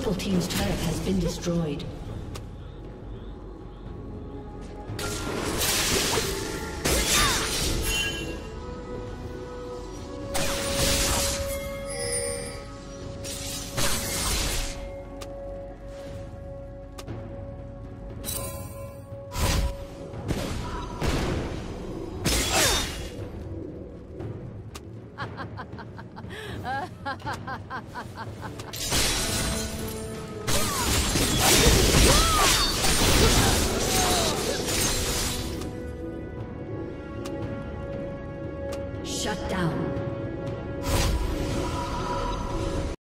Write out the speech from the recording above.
Purple Team's turret has been destroyed. Ha ha ha ha ha ha ha ha! Shut down.